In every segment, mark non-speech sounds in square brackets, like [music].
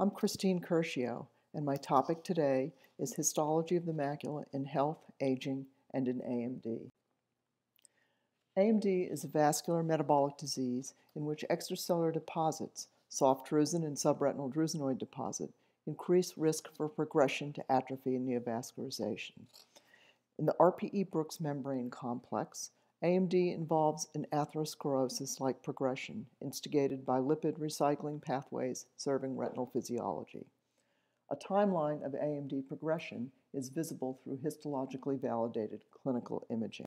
I'm Christine Curcio, and my topic today is histology of the macula in health, aging, and in AMD. AMD is a vascular metabolic disease in which extracellular deposits, soft drusen and subretinal drusenoid deposit, increase risk for progression to atrophy and neovascularization. In the RPE Bruch's membrane complex, AMD involves an atherosclerosis like progression instigated by lipid recycling pathways serving retinal physiology. A timeline of AMD progression is visible through histologically validated clinical imaging.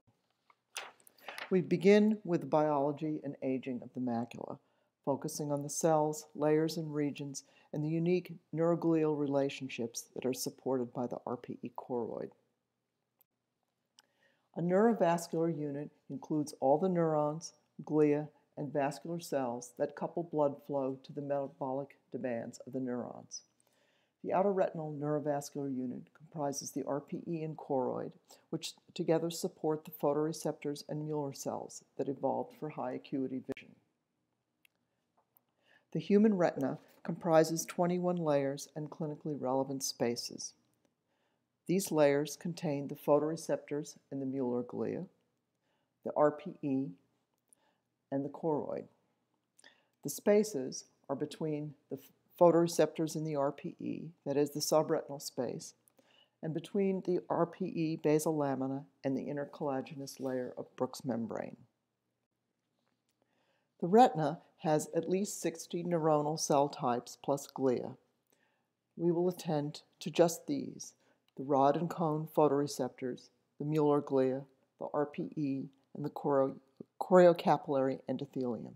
We begin with the biology and aging of the macula, focusing on the cells, layers, and regions, and the unique neuroglial relationships that are supported by the RPE choroid. A neurovascular unit includes all the neurons, glia, and vascular cells that couple blood flow to the metabolic demands of the neurons. The outer retinal neurovascular unit comprises the RPE and choroid, which together support the photoreceptors and Mueller cells that evolved for high acuity vision. The human retina comprises 21 layers and clinically relevant spaces. These layers contain the photoreceptors and the Mueller glia, the RPE, and the choroid. The spaces are between the photoreceptors in the RPE, that is the subretinal space, and between the RPE basal lamina and the inner collagenous layer of Bruch's membrane. The retina has at least 60 neuronal cell types plus glia. We will attend to just these the rod and cone photoreceptors, the Mueller glia, the RPE, and the choriocapillary endothelium.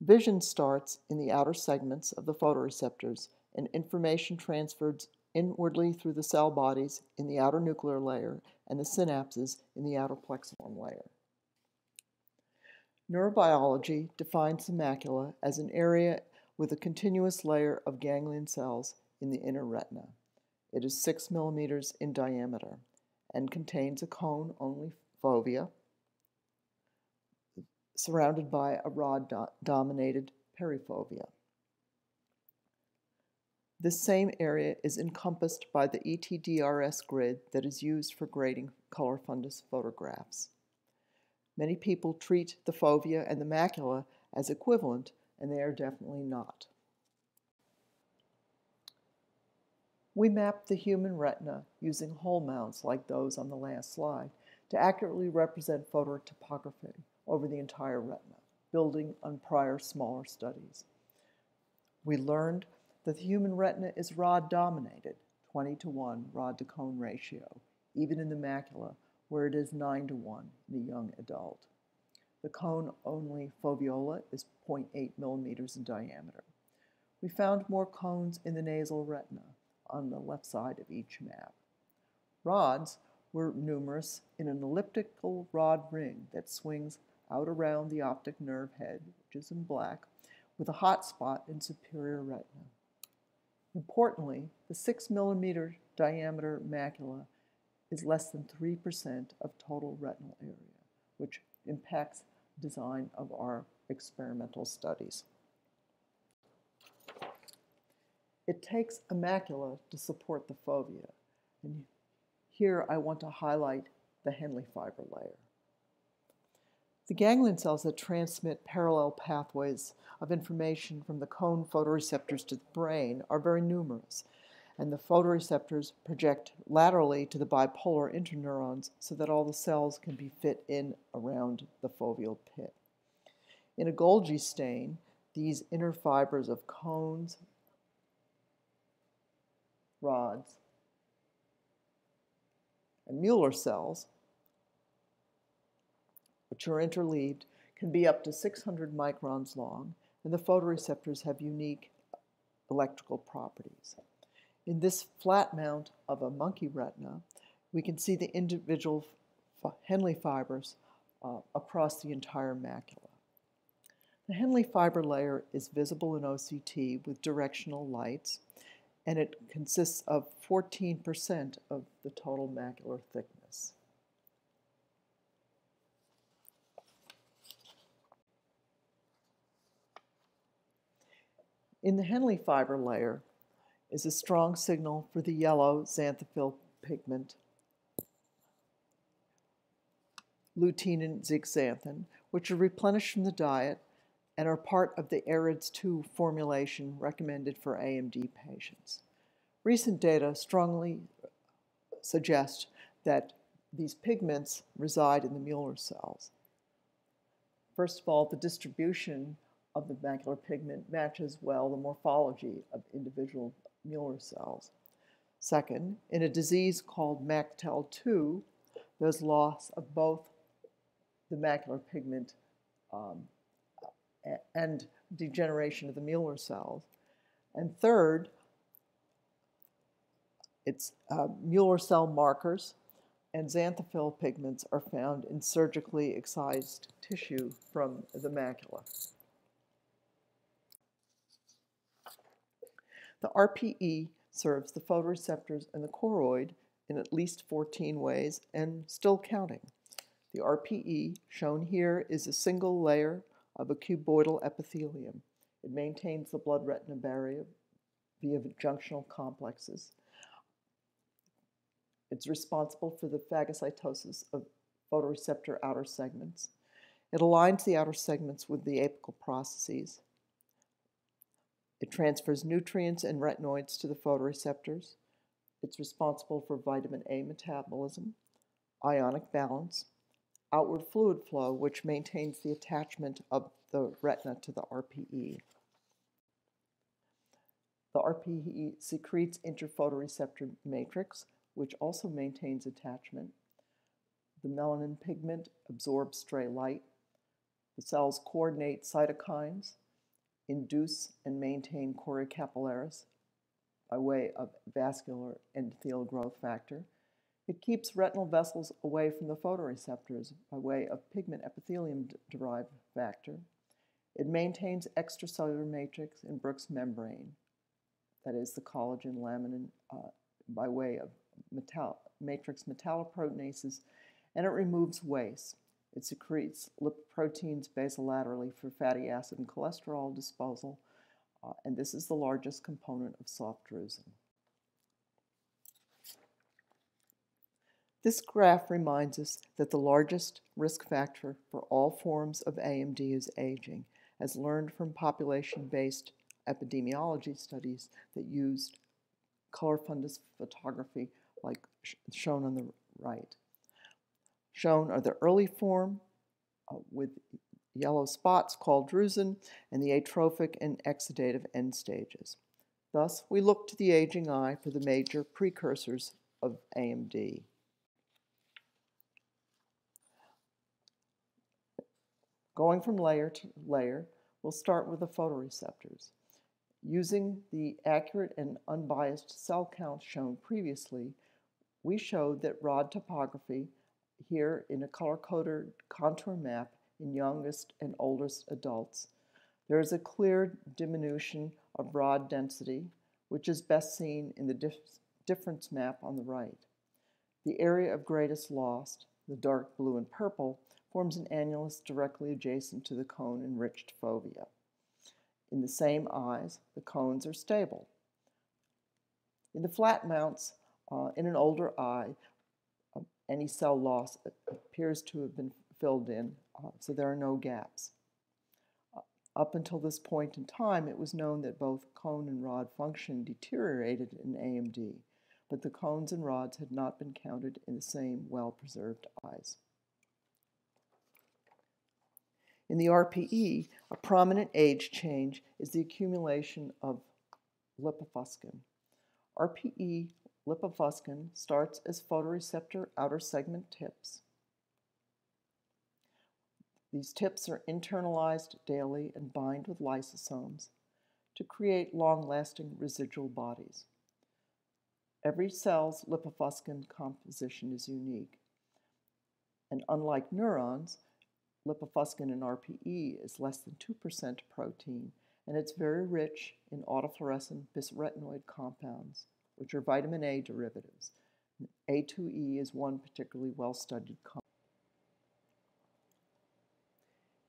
Vision starts in the outer segments of the photoreceptors and information transferred inwardly through the cell bodies in the outer nuclear layer and the synapses in the outer plexiform layer. Neurobiology defines the macula as an area with a continuous layer of ganglion cells in the inner retina. It is 6 millimeters in diameter and contains a cone only fovea surrounded by a rod do dominated perifovea. This same area is encompassed by the ETDRS grid that is used for grading color fundus photographs. Many people treat the fovea and the macula as equivalent, and they are definitely not. We mapped the human retina using whole mounts like those on the last slide to accurately represent phototopography over the entire retina, building on prior smaller studies. We learned that the human retina is rod dominated, 20 to 1 rod to cone ratio, even in the macula, where it is 9 to 1 in a young adult. The cone only foveola is 0.8 millimeters in diameter. We found more cones in the nasal retina, on the left side of each map. Rods were numerous in an elliptical rod ring that swings out around the optic nerve head, which is in black, with a hot spot in superior retina. Importantly, the 6 millimeter diameter macula is less than 3% of total retinal area, which impacts design of our experimental studies. It takes a macula to support the fovea. And here I want to highlight the Henle fiber layer. The ganglion cells that transmit parallel pathways of information from the cone photoreceptors to the brain are very numerous, and the photoreceptors project laterally to the bipolar interneurons so that all the cells can be fit in around the foveal pit. In a Golgi stain, these inner fibers of cones, rods, and Mueller cells, which are interleaved, can be up to 600 microns long, and the photoreceptors have unique electrical properties. In this flat mount of a monkey retina, we can see the individual Henle fibers uh, across the entire macula. The Henle fiber layer is visible in OCT with directional lights, and it consists of 14% of the total macular thickness. In the Henle fiber layer is a strong signal for the yellow xanthophyll pigment, lutein and zeaxanthin, which are replenished from the diet and are part of the AREDS 2 formulation recommended for AMD patients. Recent data strongly suggest that these pigments reside in the Mueller cells. First of all, the distribution of the macular pigment matches well the morphology of individual Mueller cells. Second, in a disease called MACTEL2, there's loss of both the macular pigment um, and degeneration of the Mueller cells. And third, it's uh, Mueller cell markers and xanthophyll pigments are found in surgically excised tissue from the macula. The RPE serves the photoreceptors and the choroid in at least 14 ways and still counting. The RPE, shown here, is a single layer of a cuboidal epithelium. It maintains the blood-retina barrier via junctional complexes. It's responsible for the phagocytosis of photoreceptor outer segments. It aligns the outer segments with the apical processes. It transfers nutrients and retinoids to the photoreceptors. It's responsible for vitamin A metabolism, ionic balance, outward fluid flow, which maintains the attachment of the retina to the RPE. The RPE secretes interphotoreceptor matrix, which also maintains attachment. The melanin pigment absorbs stray light. The cells coordinate cytokines, induce and maintain choriocapillaris by way of vascular endothelial growth factor. It keeps retinal vessels away from the photoreceptors by way of pigment epithelium-derived factor. It maintains extracellular matrix in Bruch's membrane, that is the collagen laminin uh, by way of metal matrix metalloproteinases, and it removes waste. It secretes lipoproteins basolaterally for fatty acid and cholesterol disposal, uh, and this is the largest component of soft drusen. This graph reminds us that the largest risk factor for all forms of AMD is aging, as learned from population-based epidemiology studies that used color fundus photography like sh shown on the right. Shown are the early form uh, with yellow spots called drusen and the atrophic and exudative end stages. Thus, we look to the aging eye for the major precursors of AMD. Going from layer to layer, we'll start with the photoreceptors. Using the accurate and unbiased cell counts shown previously, we showed that rod topography here in a color-coded contour map in youngest and oldest adults. There is a clear diminution of rod density, which is best seen in the dif difference map on the right. The area of greatest loss, the dark blue and purple, forms an annulus directly adjacent to the cone-enriched fovea. In the same eyes, the cones are stable. In the flat mounts, uh, in an older eye, uh, any cell loss appears to have been filled in, uh, so there are no gaps. Uh, up until this point in time, it was known that both cone and rod function deteriorated in AMD, but the cones and rods had not been counted in the same well-preserved eyes. In the RPE, a prominent age change is the accumulation of lipofuscin. RPE lipofuscin starts as photoreceptor outer segment tips. These tips are internalized daily and bind with lysosomes to create long-lasting residual bodies. Every cell's lipofuscin composition is unique. And unlike neurons, lipofuscin in RPE is less than 2% protein, and it's very rich in autofluorescent bisretinoid compounds which are vitamin A derivatives. A2E is one particularly well-studied compound.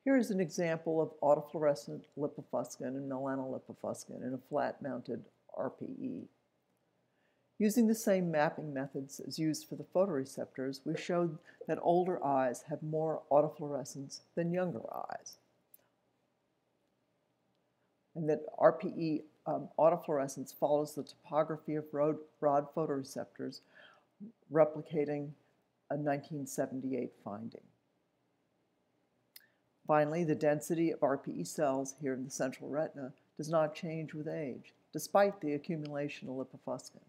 Here is an example of autofluorescent lipofuscin and melanolipofuscin in a flat-mounted RPE. Using the same mapping methods as used for the photoreceptors, we showed that older eyes have more autofluorescence than younger eyes. And that RPE um, autofluorescence follows the topography of rod, photoreceptors, replicating a 1978 finding. Finally, the density of RPE cells here in the central retina does not change with age, despite the accumulation of lipofuscin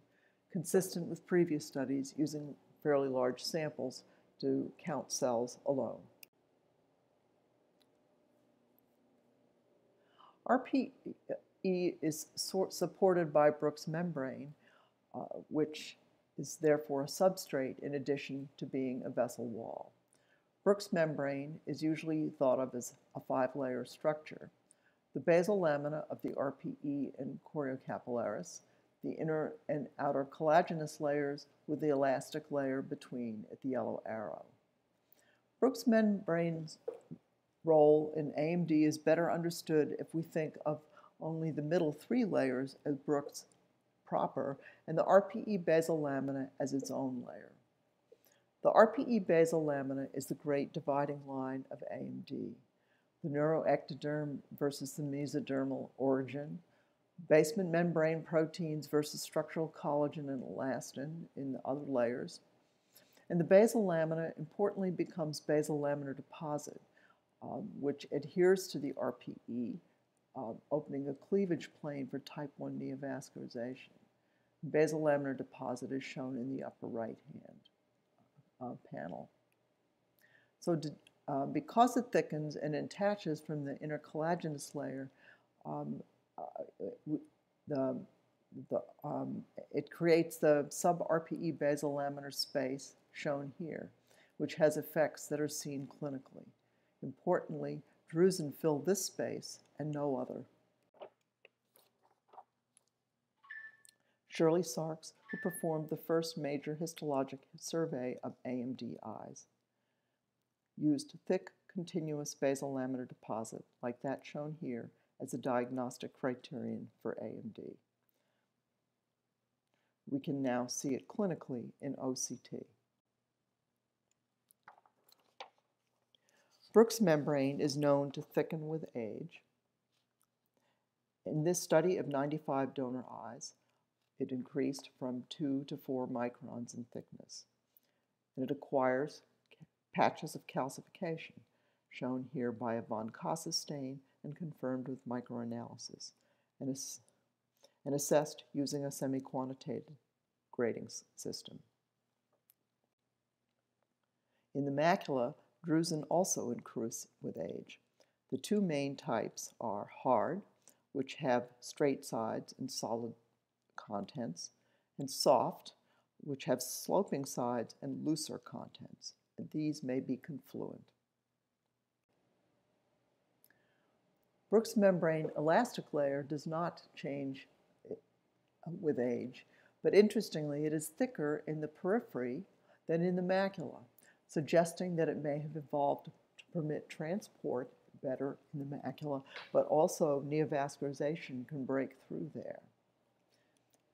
consistent with previous studies using fairly large samples to count cells alone. RPE is supported by Bruch's membrane, uh, which is therefore a substrate in addition to being a vessel wall. Bruch's membrane is usually thought of as a five-layer structure. The basal lamina of the RPE and choriocapillaris the inner and outer collagenous layers with the elastic layer between at the yellow arrow. Bruch's membrane's role in AMD is better understood if we think of only the middle three layers as Bruch's proper and the RPE basal lamina as its own layer. The RPE basal lamina is the great dividing line of AMD. The neuroectoderm versus the mesodermal origin, basement membrane proteins versus structural collagen and elastin in the other layers. And the basal lamina importantly becomes basal laminar deposit, um, which adheres to the RPE, uh, opening a cleavage plane for type 1 neovascularization. Basal laminar deposit is shown in the upper right hand uh, panel. So uh, because it thickens and attaches from the inner collagenous layer, um, the, the, um, it creates the sub-RPE basal laminar space shown here, which has effects that are seen clinically. Importantly, drusen fill this space and no other. Shirley Sarks, who performed the first major histologic survey of AMD eyes, used thick, continuous basal laminar deposit, like that shown here, as a diagnostic criterion for AMD. We can now see it clinically in OCT. Bruch's membrane is known to thicken with age. In this study of 95 donor eyes, it increased from 2 to 4 microns in thickness. And it acquires patches of calcification, shown here by a von Kossa stain and confirmed with microanalysis and, ass and assessed using a semi-quantitative grading system. In the macula, drusen also increase with age. The two main types are hard, which have straight sides and solid contents, and soft, which have sloping sides and looser contents. And these may be confluent. Bruch's membrane elastic layer does not change uh, with age, but interestingly, it is thicker in the periphery than in the macula, suggesting that it may have evolved to permit transport better in the macula, but also neovascularization can break through there.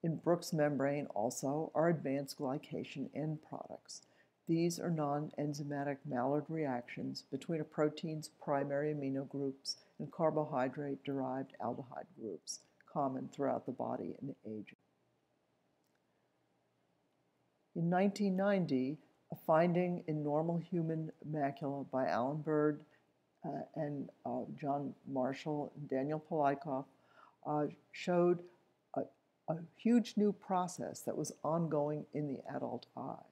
In Bruch's membrane also are advanced glycation end products. These are non-enzymatic Maillard reactions between a protein's primary amino groups and carbohydrate-derived aldehyde groups, common throughout the body in aging. In 1990, a finding in normal human macula by Alan Bird uh, and uh, John Marshall and Daniel Pauleikhoff uh, showed a, a huge new process that was ongoing in the adult eye.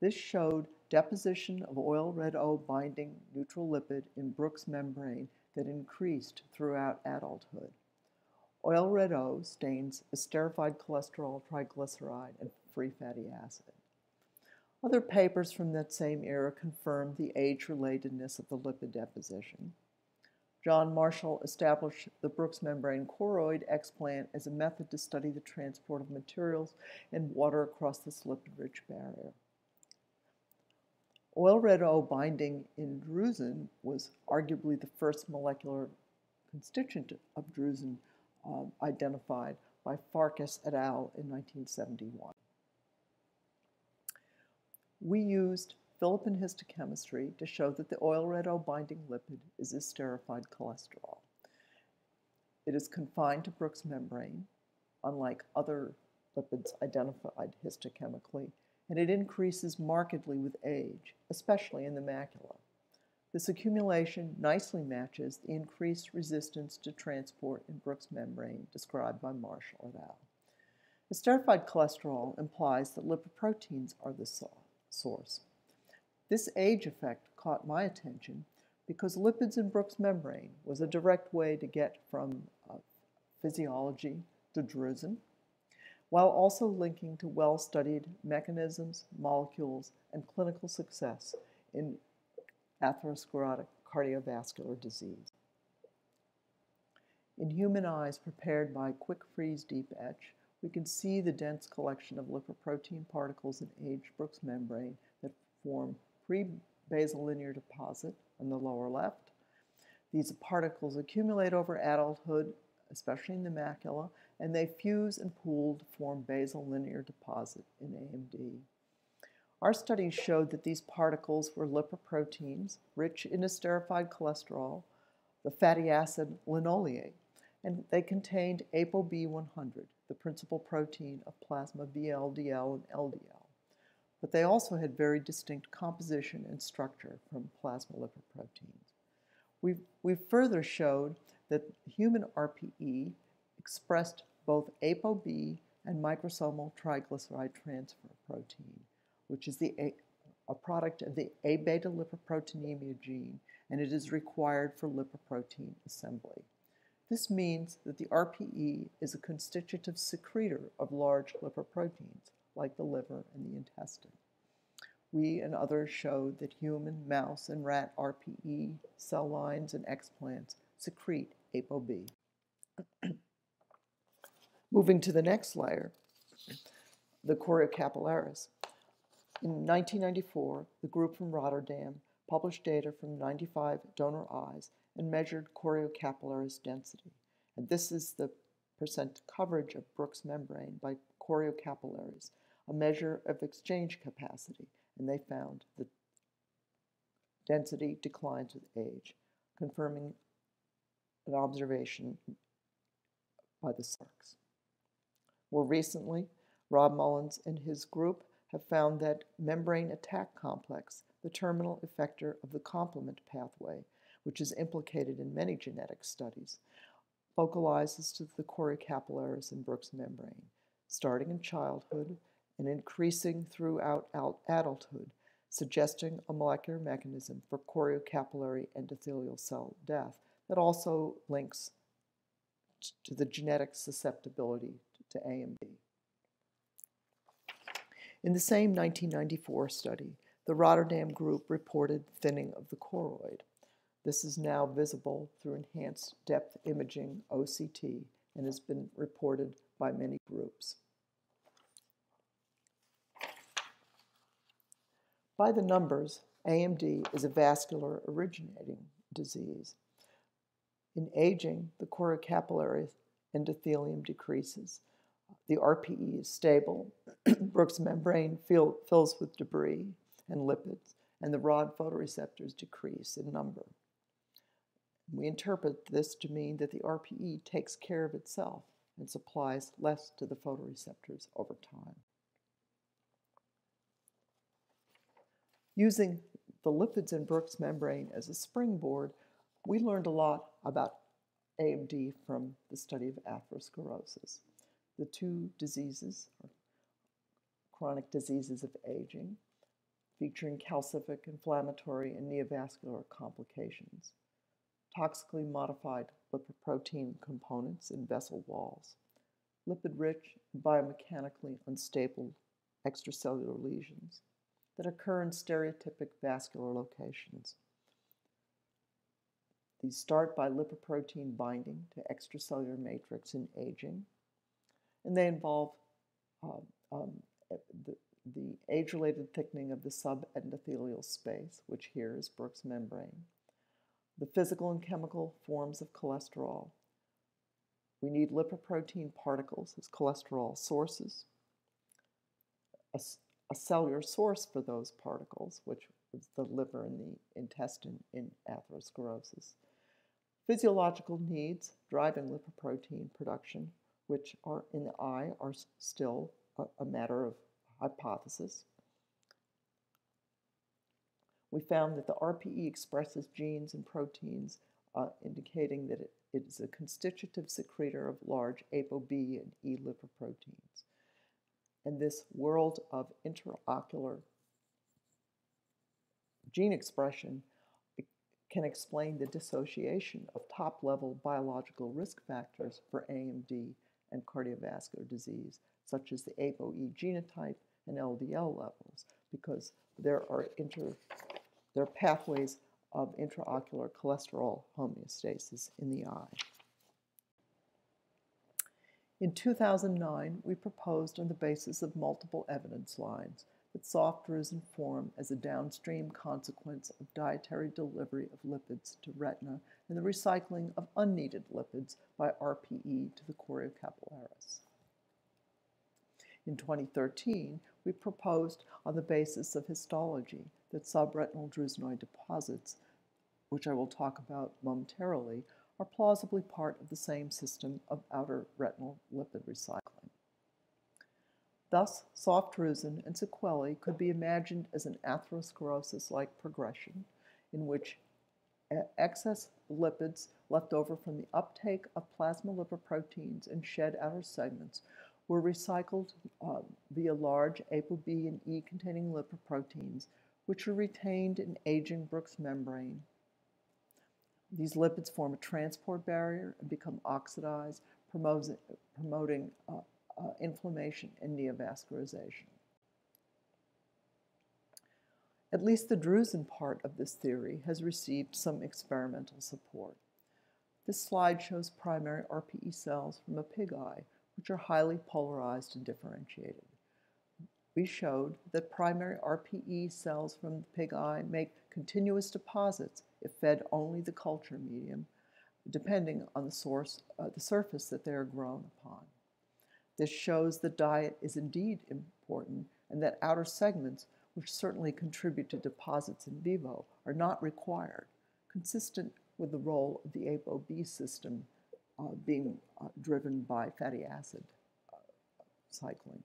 This showed deposition of oil red O binding neutral lipid in Bruch's membrane that increased throughout adulthood. Oil red O stains esterified cholesterol, triglyceride, and free fatty acid. Other papers from that same era confirmed the age-relatedness of the lipid deposition. John Marshall established the Bruch's membrane choroid explant as a method to study the transport of materials and water across this lipid-rich barrier. Oil red O binding in drusen was arguably the first molecular constituent of drusen uh, identified by Farkas et al. in 1971. We used filipin histochemistry to show that the oil red O binding lipid is esterified cholesterol. It is confined to Bruch's membrane, unlike other lipids identified histochemically, and it increases markedly with age, especially in the macula. This accumulation nicely matches the increased resistance to transport in Bruch's membrane described by Marshall et al. Esterified cholesterol implies that lipoproteins are the source. This age effect caught my attention because lipids in Bruch's membrane was a direct way to get from uh, physiology to drusen while also linking to well studied mechanisms, molecules, and clinical success in atherosclerotic cardiovascular disease. In human eyes prepared by quick freeze deep etch, we can see the dense collection of lipoprotein particles in aged Bruch's membrane that form pre-basal linear deposit on the lower left. These particles accumulate over adulthood, especially in the macula, and they fuse and pool to form basal linear deposit in AMD. Our studies showed that these particles were lipoproteins rich in esterified cholesterol, the fatty acid linoleate, and they contained ApoB100, the principal protein of plasma VLDL and LDL. But they also had very distinct composition and structure from plasma lipoproteins. We we further showed that human RPE expressed both ApoB and microsomal triglyceride transfer protein, which is the a, a product of the abetalipoproteinemia gene, and it is required for lipoprotein assembly. This means that the RPE is a constitutive secretor of large lipoproteins, like the liver and the intestine. We and others showed that human, mouse, and rat RPE cell lines and explants secrete ApoB. Moving to the next layer, the choriocapillaris. In 1994, the group from Rotterdam published data from 95 donor eyes and measured choriocapillaris density. And this is the percent coverage of Bruch's membrane by choriocapillaris, a measure of exchange capacity, and they found that density declines with age, confirming an observation by the Sarks. More recently, Rob Mullins and his group have found that membrane attack complex, the terminal effector of the complement pathway, which is implicated in many genetic studies, localizes to the choriocapillaris and Bruch's membrane, starting in childhood and increasing throughout adulthood, suggesting a molecular mechanism for choriocapillary endothelial cell death that also links to the genetic susceptibility to AMD. In the same 1994 study, the Rotterdam group reported thinning of the choroid. This is now visible through enhanced depth imaging OCT and has been reported by many groups. By the numbers, AMD is a vascular originating disease. In aging, the choriocapillary endothelium decreases, the RPE is stable. [clears throat] Bruch's membrane fill, fills with debris and lipids, and the rod photoreceptors decrease in number. We interpret this to mean that the RPE takes care of itself and supplies less to the photoreceptors over time. Using the lipids in Bruch's membrane as a springboard, we learned a lot about AMD from the study of atherosclerosis. The two diseases chronic diseases of aging, featuring calcific, inflammatory, and neovascular complications, toxically modified lipoprotein components in vessel walls, lipid-rich, biomechanically unstable extracellular lesions that occur in stereotypic vascular locations. These start by lipoprotein binding to extracellular matrix in aging, and they involve um, um, the the age-related thickening of the subendothelial space, which here is Bruch's membrane, the physical and chemical forms of cholesterol. We need lipoprotein particles as cholesterol sources, a, a cellular source for those particles, which is the liver and the intestine in atherosclerosis. Physiological needs driving lipoprotein production, which are in the eye, are still a, a matter of hypothesis. We found that the RPE expresses genes and proteins uh, indicating that it, it is a constitutive secretor of large ApoB and E lipoproteins. And this world of intraocular gene expression can explain the dissociation of top level biological risk factors for AMD and cardiovascular disease, such as the ApoE genotype and LDL levels, because there are inter there are pathways of intraocular cholesterol homeostasis in the eye. In 2009, we proposed on the basis of multiple evidence lines that soft drusen form as a downstream consequence of dietary delivery of lipids to retina and the recycling of unneeded lipids by RPE to the choriocapillaris. In 2013, we proposed on the basis of histology that subretinal drusenoid deposits, which I will talk about momentarily, are plausibly part of the same system of outer retinal lipid recycling. Thus, soft drusen and sequelae could be imagined as an atherosclerosis-like progression in which excess lipids left over from the uptake of plasma lipoproteins and shed outer segments were recycled uh, via large ApoB and E containing lipoproteins, which are retained in aging Bruch's membrane. These lipids form a transport barrier and become oxidized, promoting uh, uh, inflammation and neovascularization. At least the drusen part of this theory has received some experimental support. This slide shows primary RPE cells from a pig eye which are highly polarized and differentiated. We showed that primary RPE cells from the pig eye make continuous deposits if fed only the culture medium, depending on the source, uh, the surface that they are grown upon. This shows that diet is indeed important and that outer segments, which certainly contribute to deposits in vivo, are not required, consistent with the role of the ApoB system uh, being uh, driven by fatty acid uh, cycling.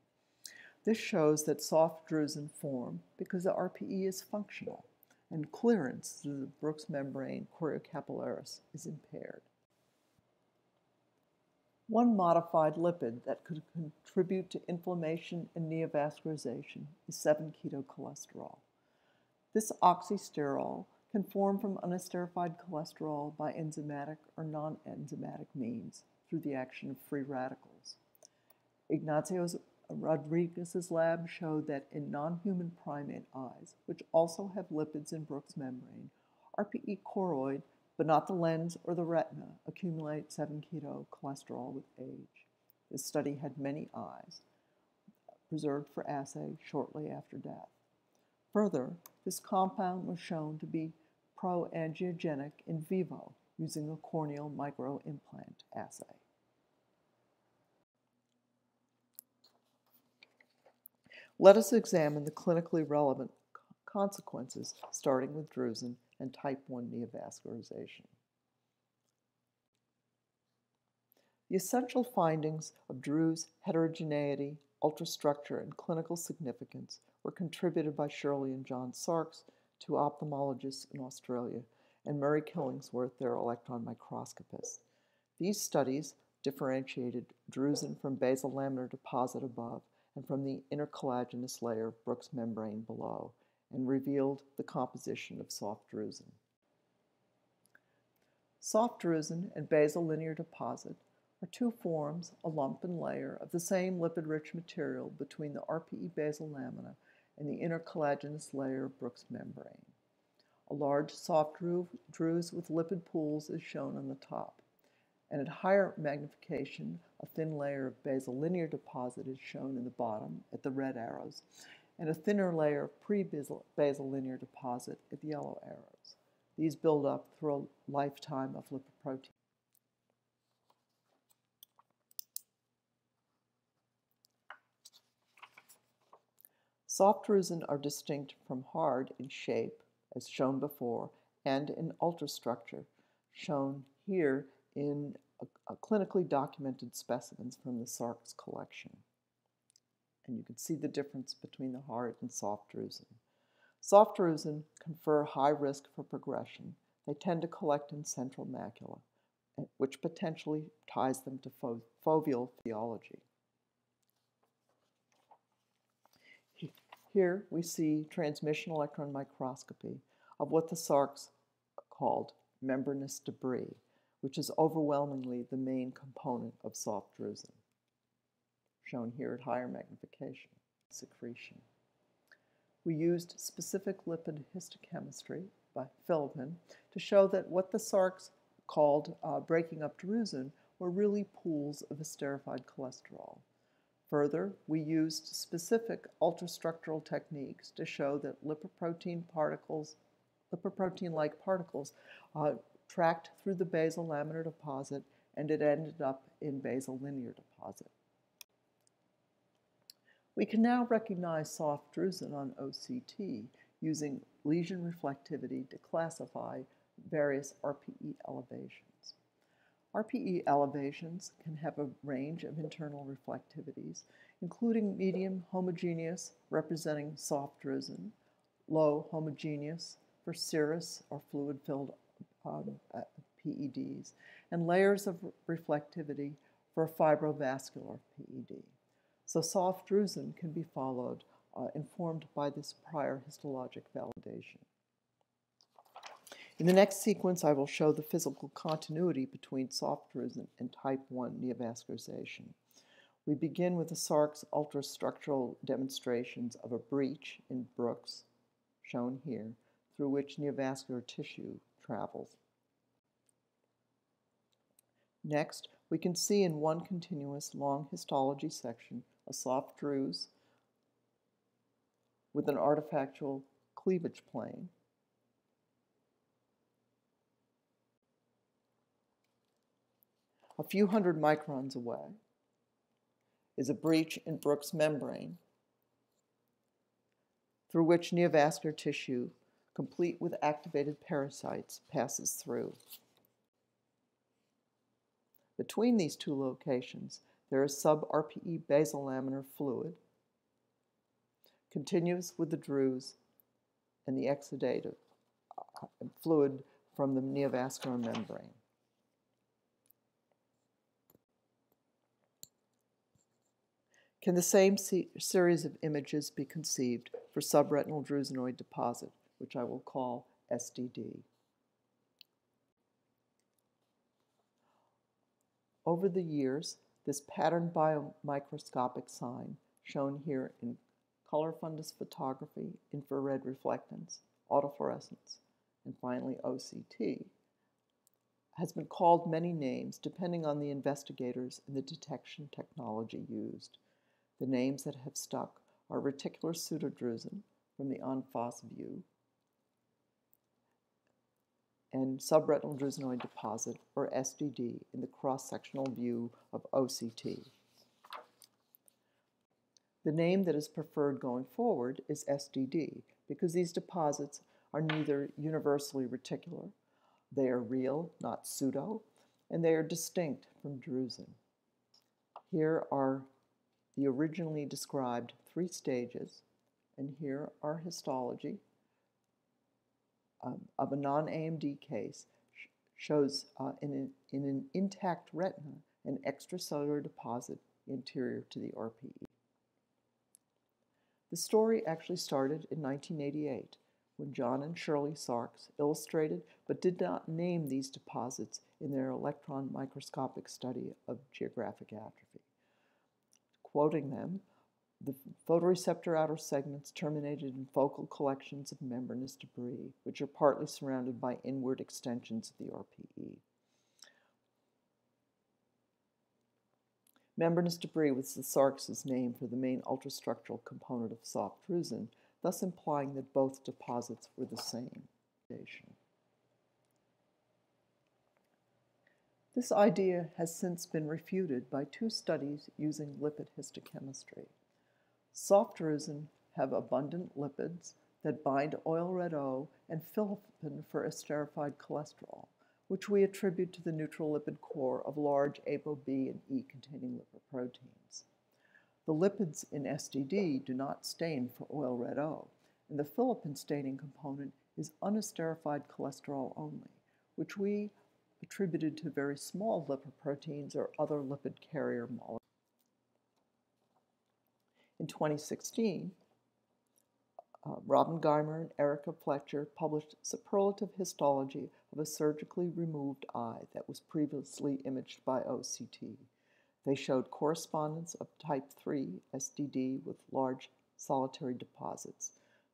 This shows that soft drusen form because the RPE is functional and clearance through the Bruch's membrane choriocapillaris is impaired. One modified lipid that could contribute to inflammation and neovascularization is 7-ketocholesterol. This oxysterol can form from unesterified cholesterol by enzymatic or non-enzymatic means through the action of free radicals. Ignacio Rodriguez's lab showed that in non-human primate eyes, which also have lipids in Bruch's membrane, RPE choroid, but not the lens or the retina, accumulate 7-keto cholesterol with age. This study had many eyes preserved for assay shortly after death. Further, this compound was shown to be proangiogenic in vivo using a corneal microimplant assay. Let us examine the clinically relevant consequences starting with drusen and type 1 neovascularization. The essential findings of druse heterogeneity, ultrastructure, and clinical significance were contributed by Shirley and John Sarks to ophthalmologists in Australia and Murray Killingsworth, their electron microscopist. These studies differentiated drusen from basal laminar deposit above and from the inner collagenous layer of Bruch's membrane below and revealed the composition of soft drusen. Soft drusen and basal linear deposit are two forms, a lump and layer, of the same lipid-rich material between the RPE basal lamina and the inner collagenous layer of Bruch's membrane. A large soft druse with lipid pools is shown on the top, and at higher magnification, a thin layer of basal linear deposit is shown in the bottom at the red arrows, and a thinner layer of pre-basal linear deposit at the yellow arrows. These build up through a lifetime of lipoprotein. Soft drusen are distinct from hard in shape, as shown before, and in ultrastructure, shown here in a, a clinically documented specimens from the Sarks collection. And you can see the difference between the hard and soft drusen. Soft drusen confer high risk for progression. They tend to collect in central macula, eh, which potentially ties them to foveal physiology. Here we see transmission electron microscopy of what the Sarks called membranous debris, which is overwhelmingly the main component of soft drusen, shown here at higher magnification, secretion. We used specific lipid histochemistry by Feldman to show that what the Sarks called uh, breaking up drusen were really pools of esterified cholesterol. Further, we used specific ultrastructural techniques to show that lipoprotein particles, lipoprotein-like particles, uh, tracked through the basal laminar deposit and it ended up in basal linear deposit. We can now recognize soft drusen on OCT using lesion reflectivity to classify various RPE elevations. RPE elevations can have a range of internal reflectivities, including medium homogeneous representing soft drusen, low homogeneous for serous or fluid-filled um, uh, PEDs, and layers of reflectivity for fibrovascular PED. So soft drusen can be followed, uh, informed by this prior histologic validation. In the next sequence, I will show the physical continuity between soft drusen and type 1 neovascularization. We begin with the Sarks' ultrastructural demonstrations of a breach in Bruch's, shown here, through which neovascular tissue travels. Next, we can see in one continuous long histology section a soft druse with an artifactual cleavage plane. A few hundred microns away is a breach in Bruch's membrane through which neovascular tissue, complete with activated pericytes passes through. Between these two locations, there is sub-RPE basal laminar fluid, continuous with the druse and the exudative uh, fluid from the neovascular membrane. Can the same series of images be conceived for subretinal drusenoid deposit, which I will call SDD? Over the years, this patterned biomicroscopic sign, shown here in color fundus photography, infrared reflectance, autofluorescence, and finally OCT, has been called many names depending on the investigators and the detection technology used. The names that have stuck are reticular pseudodrusen from the face view, and subretinal drusenoid deposit, or SDD, in the cross-sectional view of OCT. The name that is preferred going forward is SDD because these deposits are neither universally reticular, they are real, not pseudo, and they are distinct from drusen. Here are the originally described three stages, and here are histology, um, of a non-AMD case sh shows uh, in, an, in an intact retina an extracellular deposit anterior to the RPE. The story actually started in 1988 when John and Shirley Sarks illustrated but did not name these deposits in their electron microscopic study of geographic atrophy. Quoting them, the photoreceptor outer segments terminated in focal collections of membranous debris, which are partly surrounded by inward extensions of the RPE. Membranous debris was the Sarkis's name for the main ultrastructural component of soft drusen, thus implying that both deposits were the same. This idea has since been refuted by two studies using lipid histochemistry. Soft drusen have abundant lipids that bind oil red O and filipin for esterified cholesterol, which we attribute to the neutral lipid core of large ApoB and E containing lipoproteins. The lipids in SDD do not stain for oil red O, and the filipin staining component is unesterified cholesterol only, which we attributed to very small lipoproteins or other lipid carrier molecules. In 2016, uh, Robin Guymer and Erica Fletcher published superlative histology of a surgically removed eye that was previously imaged by OCT. They showed correspondence of type 3 SDD with large solitary deposits.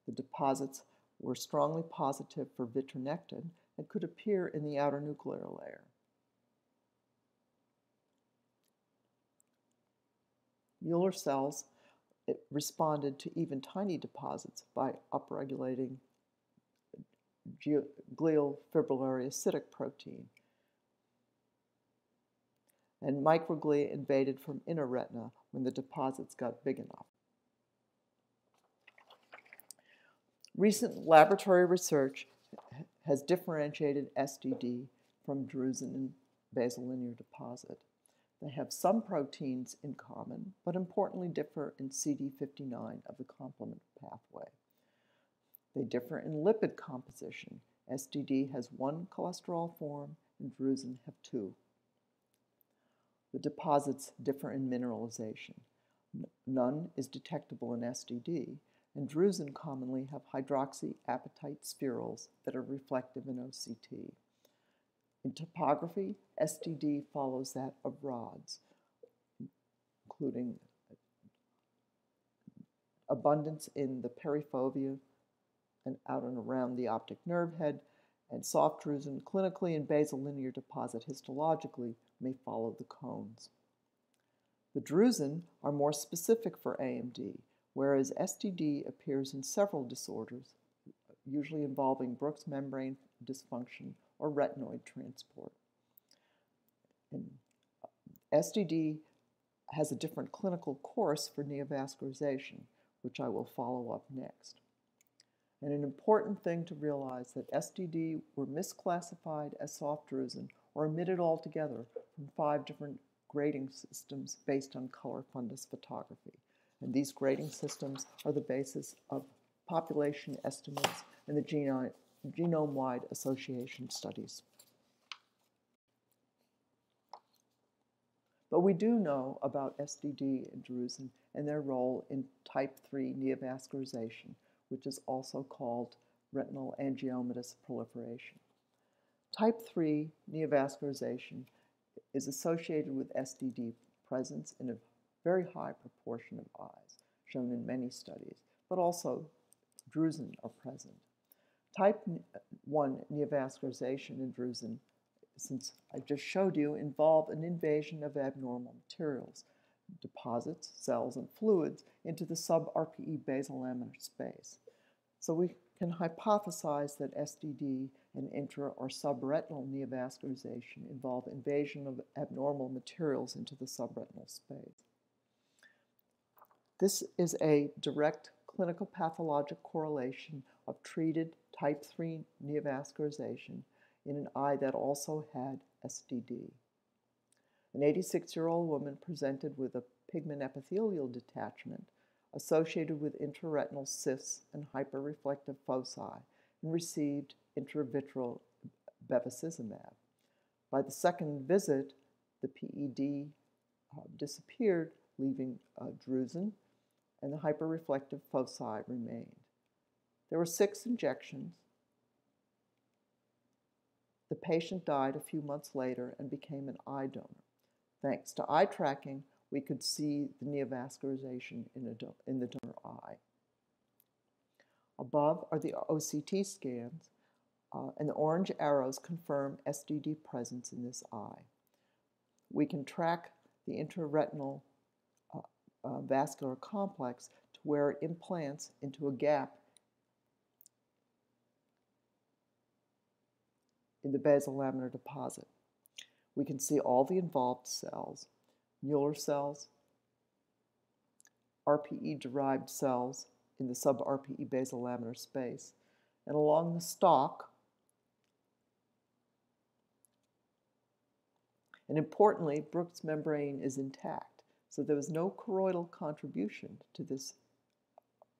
The deposits were strongly positive for vitronectin and could appear in the outer nuclear layer. Mueller cells responded to even tiny deposits by upregulating glial fibrillary acidic protein. And microglia invaded from inner retina when the deposits got big enough. Recent laboratory research has differentiated SDD from drusen and basal linear deposit. They have some proteins in common, but importantly differ in CD59 of the complement pathway. They differ in lipid composition. SDD has one cholesterol form and drusen have two. The deposits differ in mineralization. None is detectable in SDD, and drusen commonly have hydroxyapatite spherules that are reflective in OCT. In topography, SDD follows that of rods, including abundance in the perifovea and out and around the optic nerve head, and soft drusen clinically and basal linear deposit histologically may follow the cones. The drusen are more specific for AMD whereas SDD appears in several disorders, usually involving Bruch's membrane dysfunction or retinoid transport. And uh, SDD has a different clinical course for neovascularization, which I will follow up next. And an important thing to realize that SDD were misclassified as soft drusen or omitted altogether from five different grading systems based on color fundus photography. And these grading systems are the basis of population estimates and the genome, genome-wide association studies. But we do know about SDD and drusen and their role in type 3 neovascularization, which is also called retinal angiomatous proliferation. Type 3 neovascularization is associated with SDD presence in a very high proportion of eyes, shown in many studies, but also drusen are present. Type 1 neovascularization in drusen, since I just showed you, involve an invasion of abnormal materials, deposits, cells, and fluids into the sub-RPE basolaminar space. So we can hypothesize that SDD and intra or subretinal neovascularization involve invasion of abnormal materials into the subretinal space. This is a direct clinical pathologic correlation of treated type 3 neovascularization in an eye that also had SDD. An 86 year old woman presented with a pigment epithelial detachment associated with intraretinal cysts and hyperreflective foci and received intravitreal bevacizumab. By the second visit, the PED uh, disappeared, leaving uh, drusen and the hyperreflective foci remained. There were six injections. The patient died a few months later and became an eye donor. Thanks to eye tracking, we could see the neovascularization in, in the donor eye. Above are the OCT scans, uh, and the orange arrows confirm SDD presence in this eye. We can track the intraretinal uh, uh, vascular complex to where it implants into a gap in the basal laminar deposit. We can see all the involved cells, Mueller cells, RPE-derived cells in the sub-RPE basal laminar space, and along the stalk, and importantly, Bruch's membrane is intact, so there was no choroidal contribution to this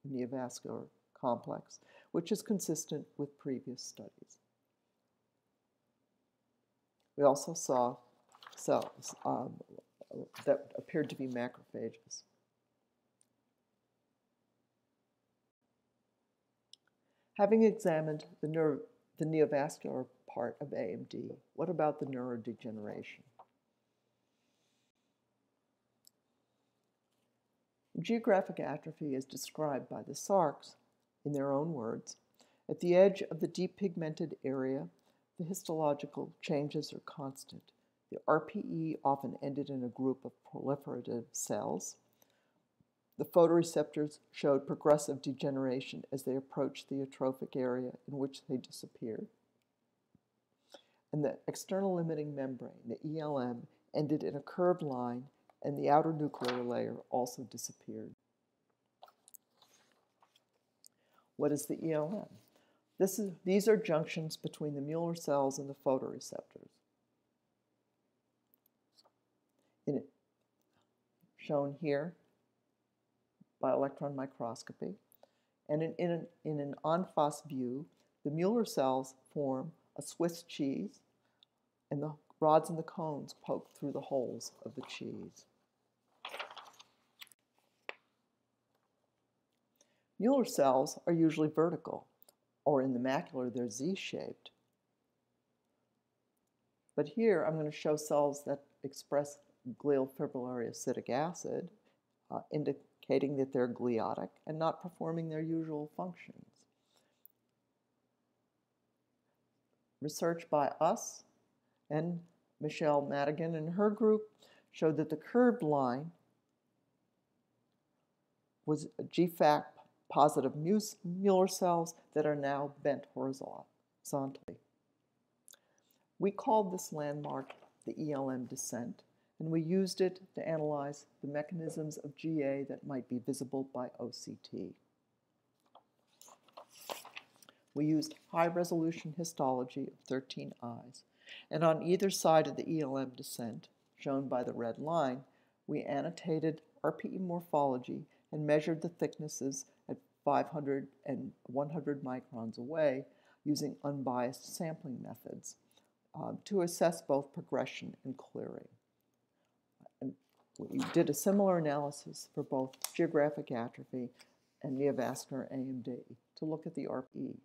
neovascular complex, which is consistent with previous studies. We also saw cells um, that appeared to be macrophages. Having examined the, neuro, the neovascular part of AMD, what about the neurodegeneration? Geographic atrophy is described by the Sarks, in their own words, at the edge of the depigmented area the histological changes are constant. The RPE often ended in a group of proliferative cells. The photoreceptors showed progressive degeneration as they approached the atrophic area in which they disappeared. And the external limiting membrane, the ELM, ended in a curved line, and the outer nuclear layer also disappeared. What is the ELM? Is, these are junctions between the Mueller cells and the photoreceptors. In shown here by electron microscopy. And in, in, an, in an en face view, the Mueller cells form a Swiss cheese, and the rods and the cones poke through the holes of the cheese. Mueller cells are usually vertical or in the macular, they're Z-shaped. But here, I'm going to show cells that express glial fibrillary acidic acid, uh, indicating that they're gliotic and not performing their usual functions. Research by us and Michelle Madigan and her group showed that the curved line was GFAP positive Mueller cells that are now bent horizontally. We called this landmark the ELM descent, and we used it to analyze the mechanisms of GA that might be visible by OCT. We used high-resolution histology of 13 eyes, and on either side of the ELM descent, shown by the red line, we annotated RPE morphology and measured the thicknesses 500 and 100 microns away using unbiased sampling methods um, to assess both progression and clearing. And we did a similar analysis for both geographic atrophy and neovascular AMD to look at the RPE.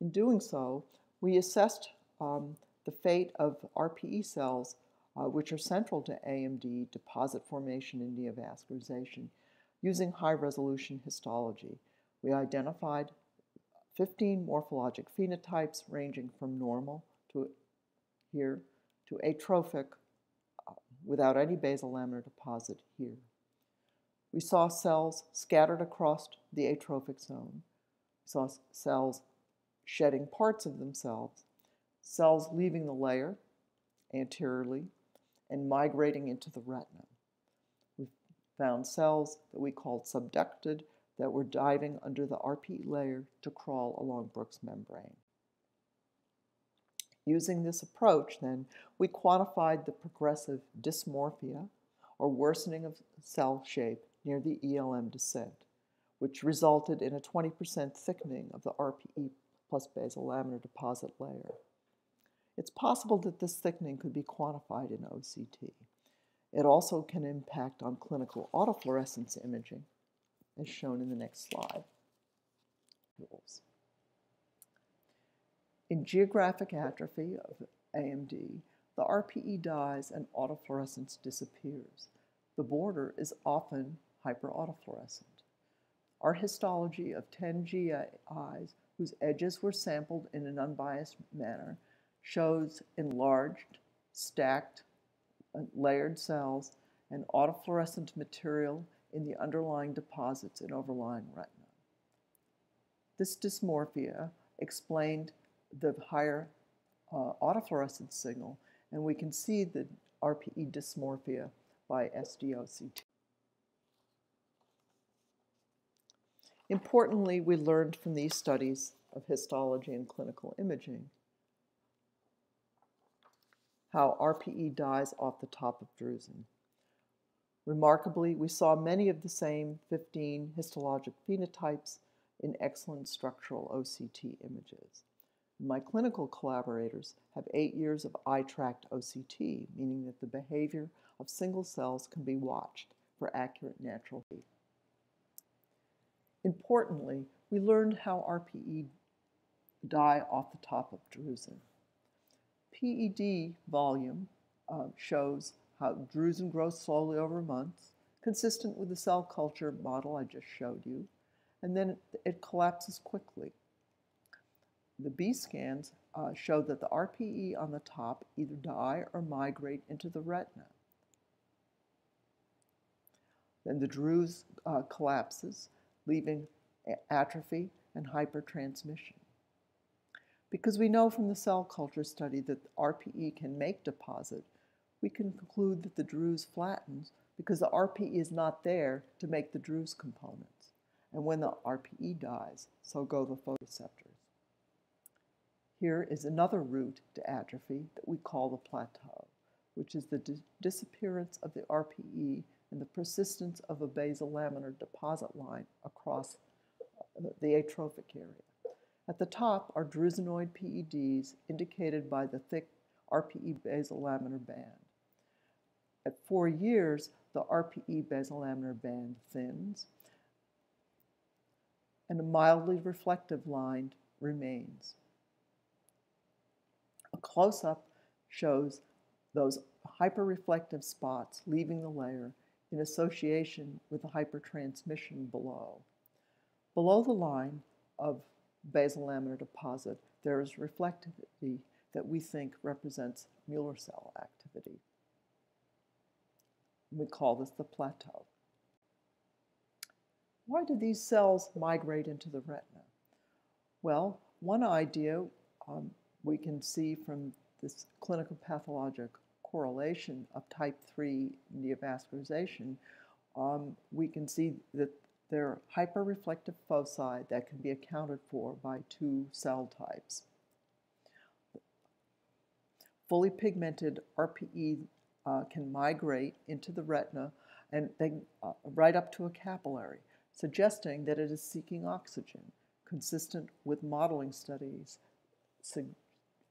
In doing so, we assessed um, the fate of RPE cells, uh, which are central to AMD deposit formation and neovascularization, Using high-resolution histology, we identified 15 morphologic phenotypes ranging from normal to here to atrophic uh, without any basal laminar deposit here. We saw cells scattered across the atrophic zone. We saw cells shedding parts of themselves, cells leaving the layer anteriorly and migrating into the retina found cells that we called subducted that were diving under the RP layer to crawl along Bruch's membrane. Using this approach, then, we quantified the progressive dysmorphia, or worsening of cell shape near the ELM descent, which resulted in a 20% thickening of the RPE plus basal laminar deposit layer. It's possible that this thickening could be quantified in OCT. It also can impact on clinical autofluorescence imaging, as shown in the next slide. In geographic atrophy of AMD, the RPE dies and autofluorescence disappears. The border is often hyperautofluorescent. Our histology of 10 GIs whose edges were sampled in an unbiased manner shows enlarged, stacked layered cells, and autofluorescent material in the underlying deposits and overlying retina. This dysmorphia explained the higher uh, signal, and we can see the RPE dysmorphia by SDOCT. Importantly, we learned from these studies of histology and clinical imaging how RPE dies off the top of drusen. Remarkably, we saw many of the same 15 histologic phenotypes in excellent structural OCT images. My clinical collaborators have eight years of eye tract OCT, meaning that the behavior of single cells can be watched for accurate natural heat. Importantly, we learned how RPE die off the top of drusen. PED volume uh, shows how drusen grows slowly over months, consistent with the cell culture model I just showed you, and then it, it collapses quickly the B scans uh, showed that the RPE on the top either die or migrate into the retina. Then the druse uh, collapses, leaving atrophy and hypertransmission. Because we know from the cell culture study that RPE can make deposit, we can conclude that the druse flattens because the RPE is not there to make the druse components. And when the RPE dies, so go the photoreceptors. Here is another route to atrophy that we call the plateau, which is the di disappearance of the RPE and the persistence of a basal laminar deposit line across uh, the atrophic area. At the top are drusenoid PEDs indicated by the thick RPE basal laminar band. At four years, the RPE basal laminar band thins, and a mildly reflective line remains. A close-up shows those hyperreflective spots leaving the layer in association with the hypertransmission below. Below the line of basal laminar deposit, there is reflectivity that we think represents Mueller cell activity. We call this the plateau. Why do these cells migrate into the retina? Well, one idea um, we can see from this clinical pathologic correlation of type 3 neovascularization, um, we can see that there are hyperreflective foci that can be accounted for by two cell types. Fully pigmented RPE uh, can migrate into the retina and then uh, right up to a capillary, suggesting that it is seeking oxygen, consistent with modeling studies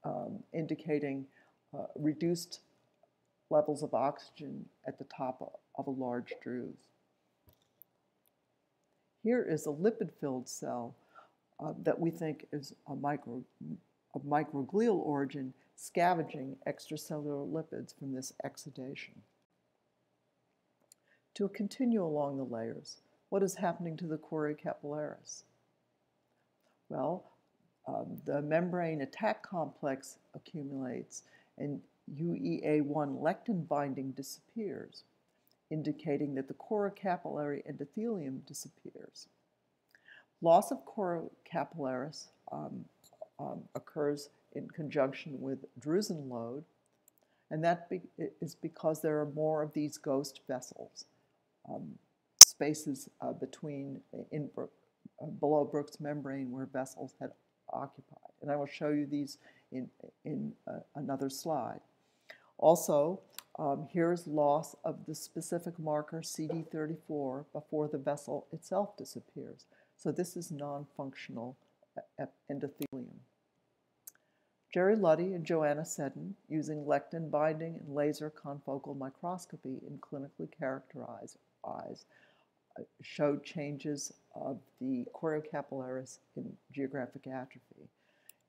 um, indicating uh, reduced levels of oxygen at the top of a large druse. Here is a lipid-filled cell uh, that we think is a micro, of microglial origin scavenging extracellular lipids from this exudation. To continue along the layers, what is happening to the choriocapillaris? Well, um, the membrane attack complex accumulates and UEA1 lectin binding disappears, indicating that the choriocapillary endothelium disappears. Loss of choriocapillaris um, um, occurs in conjunction with drusen load, and that be is because there are more of these ghost vessels, um, spaces uh, between in, uh, below Bruch's membrane where vessels had occupied. And I will show you these in, in uh, another slide. Also, um, here's loss of the specific marker CD34 before the vessel itself disappears. So this is non-functional endothelium. Jerry Lutty and Johanna Seddon, using lectin binding and laser confocal microscopy in clinically characterized eyes, showed changes of the choriocapillaris in geographic atrophy.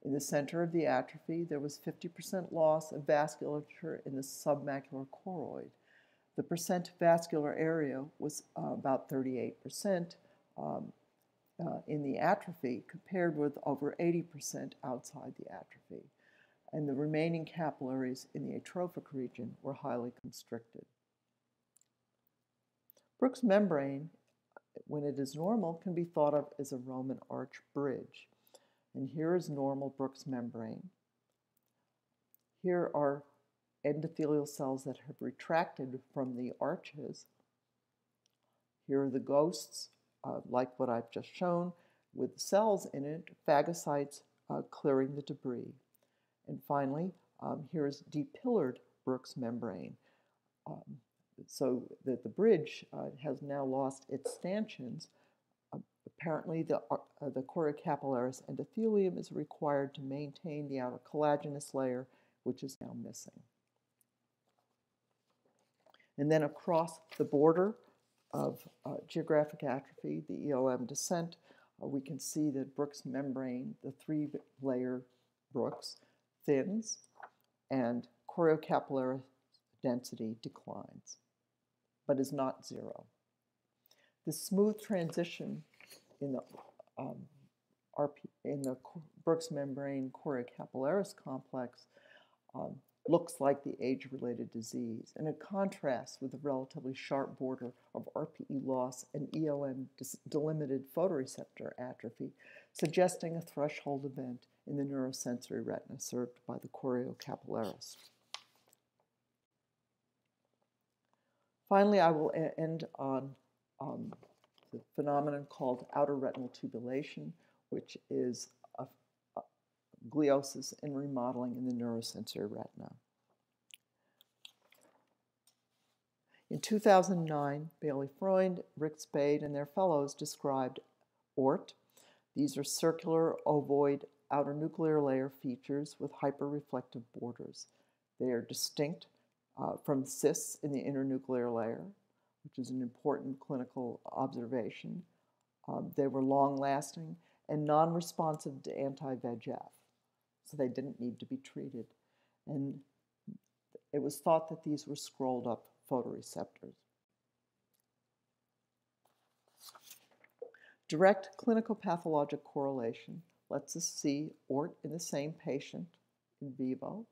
In the center of the atrophy, there was 50% loss of vasculature in the submacular choroid. The percent vascular area was uh, about 38% um, uh, in the atrophy, compared with over 80% outside the atrophy. and the remaining capillaries in the atrophic region were highly constricted. Bruch's membrane, when it is normal, can be thought of as a Roman arch bridge. And here is normal Bruch's membrane. Here are endothelial cells that have retracted from the arches. Here are the ghosts, uh, like what I've just shown, with cells in it, phagocytes uh, clearing the debris. And finally, um, here is depillared Bruch's membrane. Um, so that the bridge uh, has now lost its stanchions. Apparently, the, uh, the choriocapillaris endothelium is required to maintain the outer collagenous layer, which is now missing. And then across the border of uh, geographic atrophy, the ELM descent, uh, we can see that Bruch's membrane, the three-layer Bruch's, thins and choriocapillaris density declines, but is not zero. The smooth transition in the um, RP, in the Bruch's membrane choriocapillaris complex um, looks like the age-related disease, and it contrasts with the relatively sharp border of RPE loss and ELM delimited photoreceptor atrophy, suggesting a threshold event in the neurosensory retina served by the choriocapillaris. Finally, I will end on um, the phenomenon called outer retinal tubulation, which is a, a gliosis and remodeling in the neurosensory retina. In 2009, Bailey Freund, Rick Spaide, and their fellows described ORT. These are circular ovoid outer nuclear layer features with hyperreflective borders. They are distinct uh, from cysts in the inner nuclear layer, which is an important clinical observation. Um, they were long lasting and non responsive to anti VEGF, so they didn't need to be treated. And it was thought that these were scrolled up photoreceptors. Direct clinical pathologic correlation lets us see ORT in the same patient in vivo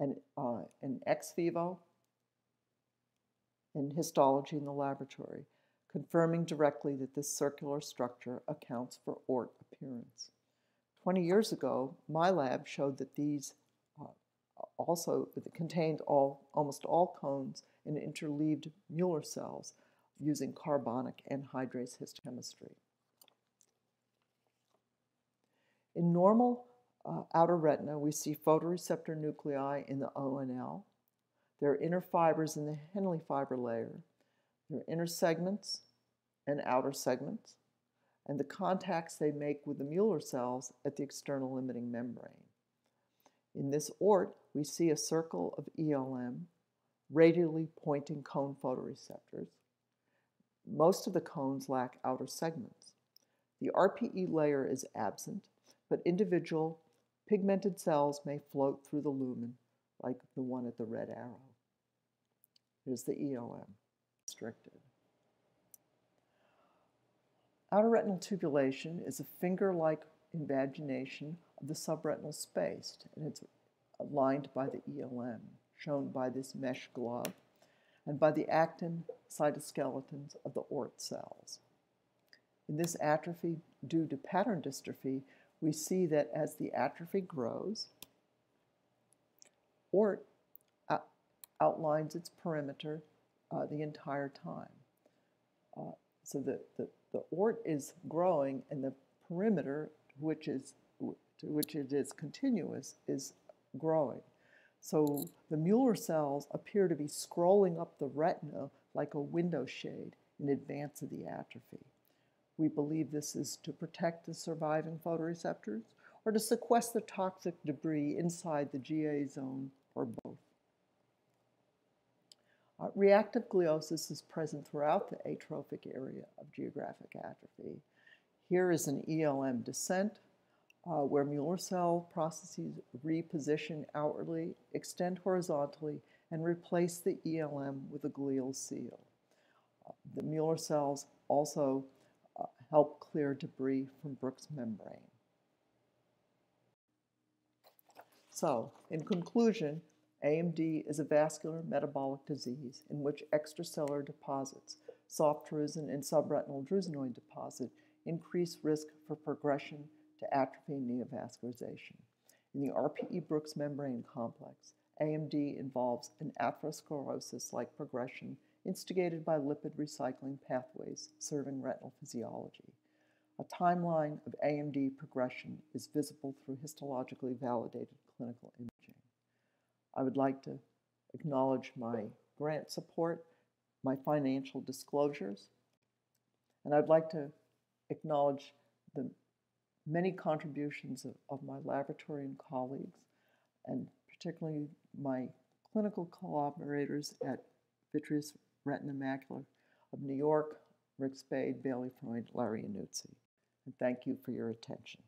and uh, in ex vivo and histology in the laboratory, confirming directly that this circular structure accounts for ORT appearance. 20 years ago, my lab showed that these uh, also contained all, almost all cones in interleaved Mueller cells using carbonic anhydrase histochemistry. In normal uh, outer retina, we see photoreceptor nuclei in the ONL. There are inner fibers in the Henle fiber layer. There are inner segments and outer segments, and the contacts they make with the Mueller cells at the external limiting membrane. In this ORT, we see a circle of ELM, radially pointing cone photoreceptors. Most of the cones lack outer segments. The RPE layer is absent, but individual pigmented cells may float through the lumen, like the one at the red arrow. Here's the ELM, restricted. Outer retinal tubulation is a finger-like invagination of the subretinal space, and it's lined by the ELM, shown by this mesh glove, and by the actin cytoskeletons of the ORT cells. In this atrophy due to pattern dystrophy, we see that as the atrophy grows, ORT outlines its perimeter uh, the entire time. Uh, so the, the, the ORT is growing and the perimeter, which is, to which it is continuous, is growing. So the Mueller cells appear to be scrolling up the retina like a window shade in advance of the atrophy. We believe this is to protect the surviving photoreceptors or to sequester toxic debris inside the GA zone or both. Uh, reactive gliosis is present throughout the atrophic area of geographic atrophy. Here is an ELM descent uh, where Mueller cell processes reposition outwardly, extend horizontally, and replace the ELM with a glial seal. Uh, the Mueller cells also help clear debris from Bruch's membrane. So, in conclusion, AMD is a vascular metabolic disease in which extracellular deposits, soft drusen and subretinal drusenoid deposit, increase risk for progression to atrophy and neovascularization. In the RPE Bruch's membrane complex, AMD involves an atherosclerosis like progression instigated by lipid recycling pathways serving retinal physiology. A timeline of AMD progression is visible through histologically validated clinical imaging. I would like to acknowledge my grant support, my financial disclosures, and I'd like to acknowledge the many contributions of, of my laboratory and colleagues, and particularly my clinical collaborators at Vitreous Retina Macular of New York, Rick Spaide, Bailey Freund, Larry Yannuzzi. And thank you for your attention.